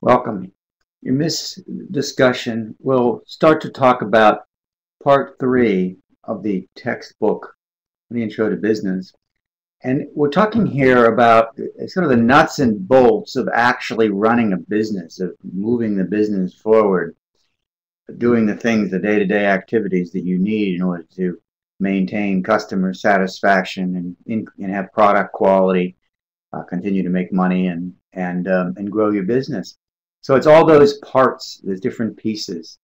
Welcome. In this discussion, we'll start to talk about part three of the textbook, The Intro to Business. And we're talking here about sort of the nuts and bolts of actually running a business, of moving the business forward, doing the things, the day to day activities that you need in order to maintain customer satisfaction and, and have product quality, uh, continue to make money, and, and, um, and grow your business. So it's all those parts, the different pieces.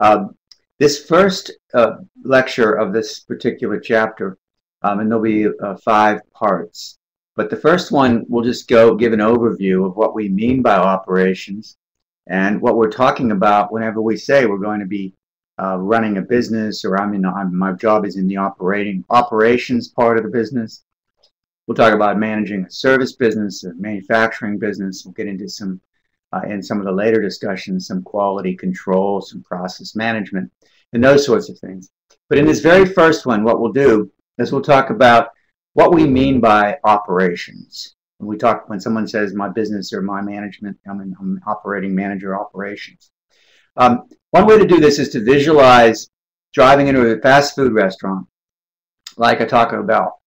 Um, this first uh, lecture of this particular chapter, um, and there'll be uh, five parts. But the first one, we'll just go give an overview of what we mean by operations and what we're talking about whenever we say we're going to be uh, running a business or I'm in I'm, my job is in the operating operations part of the business. We'll talk about managing a service business, a manufacturing business. We'll get into some uh, in some of the later discussions, some quality control, some process management, and those sorts of things. But in this very first one, what we'll do is we'll talk about what we mean by operations. When we talk, when someone says my business or my management, I'm an, I'm operating manager operations. Um, one way to do this is to visualize driving into a fast food restaurant like a Taco Bell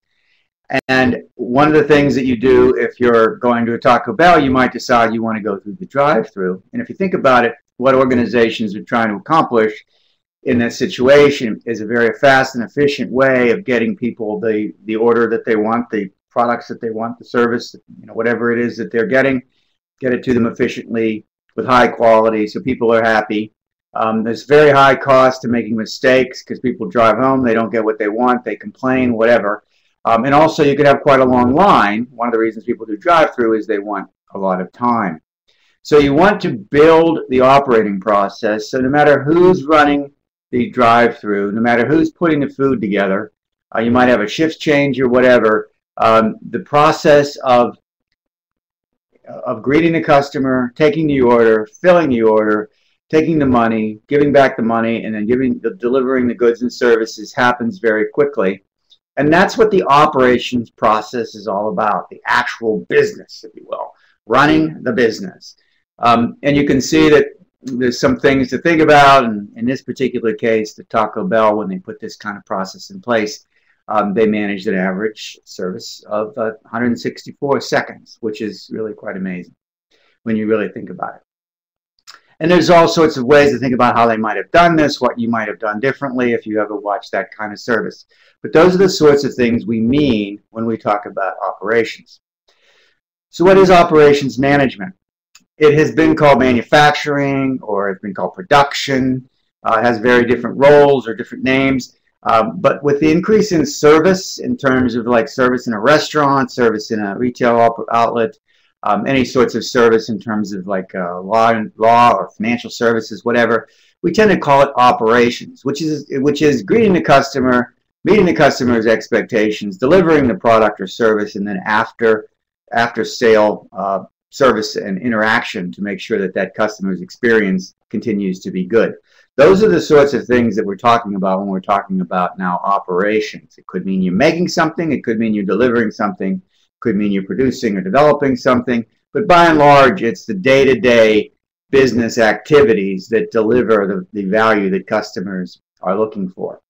and one of the things that you do if you're going to a Taco Bell, you might decide you want to go through the drive-through. And if you think about it, what organizations are trying to accomplish in that situation is a very fast and efficient way of getting people the the order that they want, the products that they want, the service, you know, whatever it is that they're getting, get it to them efficiently with high quality, so people are happy. Um, there's very high cost to making mistakes because people drive home, they don't get what they want, they complain, whatever. Um, and also, you could have quite a long line. One of the reasons people do drive-through is they want a lot of time. So you want to build the operating process. So no matter who's running the drive-through, no matter who's putting the food together, uh, you might have a shift change or whatever. Um, the process of of greeting the customer, taking the order, filling the order, taking the money, giving back the money, and then giving the delivering the goods and services happens very quickly. And that's what the operations process is all about, the actual business, if you will, running the business. Um, and you can see that there's some things to think about. And in this particular case, the Taco Bell, when they put this kind of process in place, um, they managed an average service of uh, 164 seconds, which is really quite amazing when you really think about it. And there's all sorts of ways to think about how they might have done this, what you might have done differently if you ever watched that kind of service. But those are the sorts of things we mean when we talk about operations. So what is operations management? It has been called manufacturing or it's been called production. Uh, it has very different roles or different names. Um, but with the increase in service in terms of like service in a restaurant, service in a retail outlet, um, any sorts of service in terms of like uh, law and law or financial services, whatever. We tend to call it operations, which is which is greeting the customer, meeting the customer's expectations, delivering the product or service, and then after after sale uh, service and interaction to make sure that that customer's experience continues to be good. Those are the sorts of things that we're talking about when we're talking about now operations. It could mean you're making something, it could mean you're delivering something, could mean you're producing or developing something, but by and large, it's the day-to-day business activities that deliver the, the value that customers are looking for.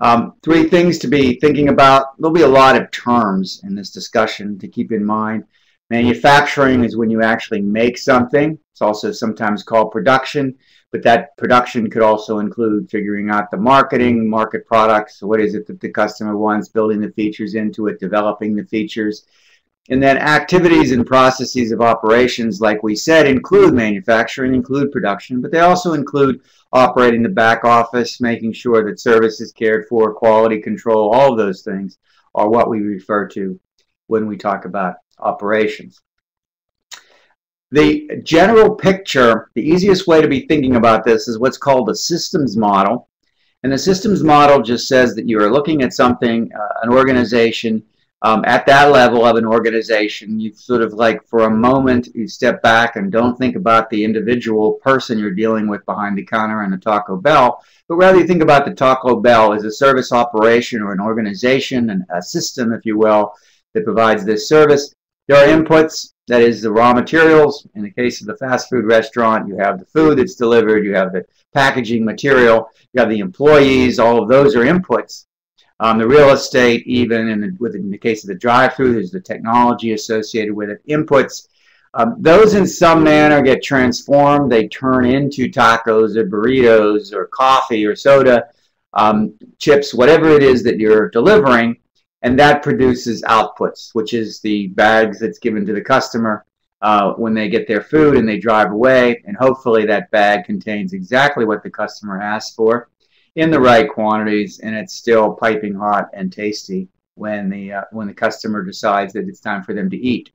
Um, three things to be thinking about. There'll be a lot of terms in this discussion to keep in mind. Manufacturing is when you actually make something. It's also sometimes called production but that production could also include figuring out the marketing, market products, what is it that the customer wants, building the features into it, developing the features. And then activities and processes of operations, like we said, include manufacturing, include production, but they also include operating the back office, making sure that service is cared for, quality control, all of those things are what we refer to when we talk about operations. The general picture, the easiest way to be thinking about this is what's called a systems model. And the systems model just says that you are looking at something, uh, an organization, um, at that level of an organization, you sort of like for a moment, you step back and don't think about the individual person you're dealing with behind the counter in a Taco Bell, but rather you think about the Taco Bell as a service operation or an organization, and a system, if you will, that provides this service. There are inputs that is the raw materials. In the case of the fast food restaurant, you have the food that's delivered, you have the packaging material, you have the employees, all of those are inputs. Um, the real estate, even in the, with, in the case of the drive-through, there's the technology associated with it, inputs. Um, those in some manner get transformed. They turn into tacos or burritos or coffee or soda, um, chips, whatever it is that you're delivering and that produces outputs, which is the bags that's given to the customer uh, when they get their food and they drive away, and hopefully that bag contains exactly what the customer asked for in the right quantities, and it's still piping hot and tasty when the uh, when the customer decides that it's time for them to eat.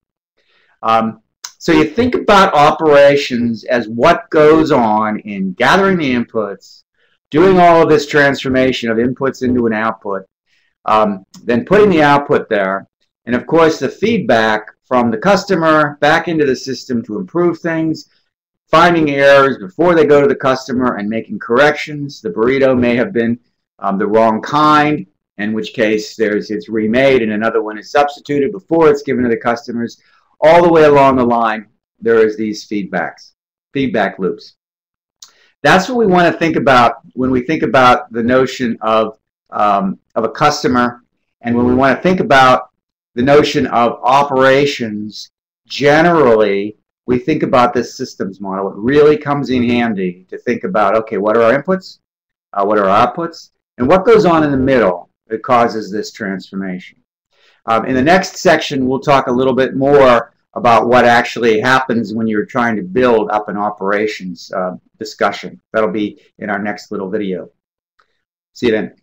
Um, so you think about operations as what goes on in gathering the inputs, doing all of this transformation of inputs into an output, um, then putting the output there, and of course the feedback from the customer back into the system to improve things, finding errors before they go to the customer and making corrections. The burrito may have been um, the wrong kind, in which case there's it's remade and another one is substituted before it's given to the customers. All the way along the line, there is these feedbacks, feedback loops. That's what we want to think about when we think about the notion of um, of a customer. And when we want to think about the notion of operations, generally, we think about this systems model. It really comes in handy to think about, okay, what are our inputs? Uh, what are our outputs? And what goes on in the middle that causes this transformation? Um, in the next section, we'll talk a little bit more about what actually happens when you're trying to build up an operations uh, discussion. That'll be in our next little video. See you then.